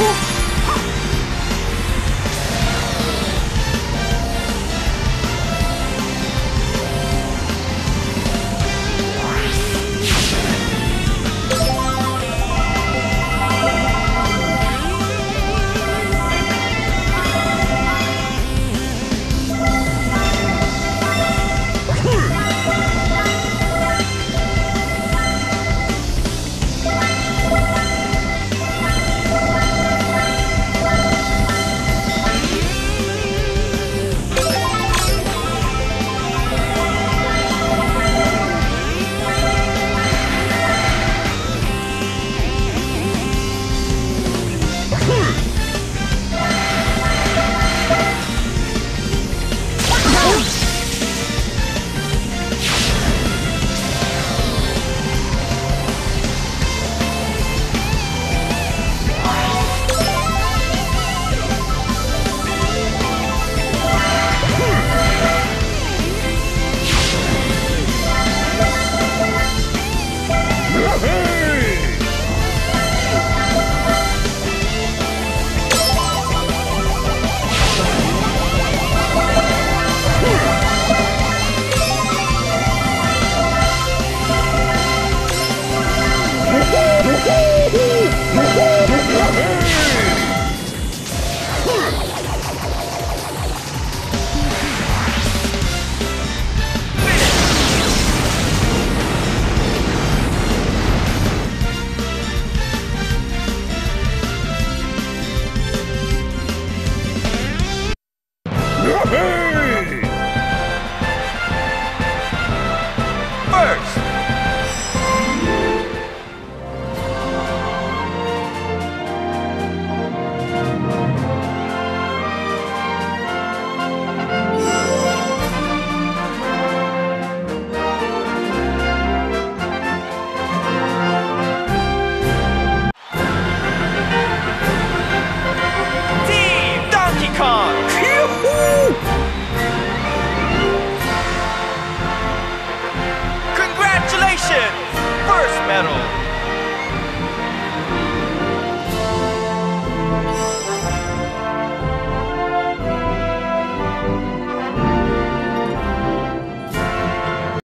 おっ Woohoo!